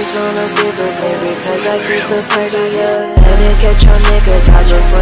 just wanna be the baby, cause I keep the party up. Let me catch your nigga dodgers where